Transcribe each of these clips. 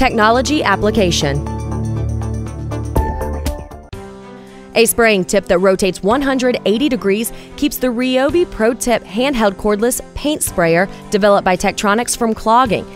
Technology application. A spraying tip that rotates 180 degrees keeps the Ryobi Pro Tip handheld cordless paint sprayer developed by Techtronics from clogging.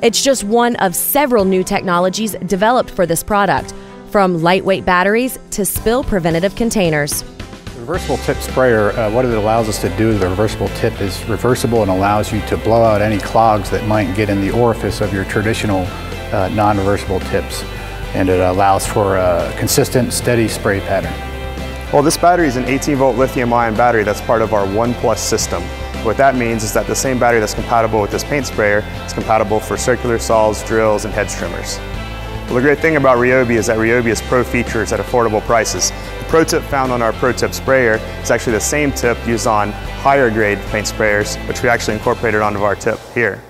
It's just one of several new technologies developed for this product, from lightweight batteries to spill preventative containers. The reversible tip sprayer, uh, what it allows us to do, the reversible tip is reversible and allows you to blow out any clogs that might get in the orifice of your traditional uh, non-reversible tips. And it allows for a consistent, steady spray pattern. Well, this battery is an 18 volt lithium ion battery that's part of our One Plus system. What that means is that the same battery that's compatible with this paint sprayer is compatible for circular saws, drills, and hedge trimmers. Well, the great thing about Ryobi is that Ryobi has pro features at affordable prices. The pro tip found on our pro tip sprayer is actually the same tip used on higher grade paint sprayers, which we actually incorporated onto our tip here.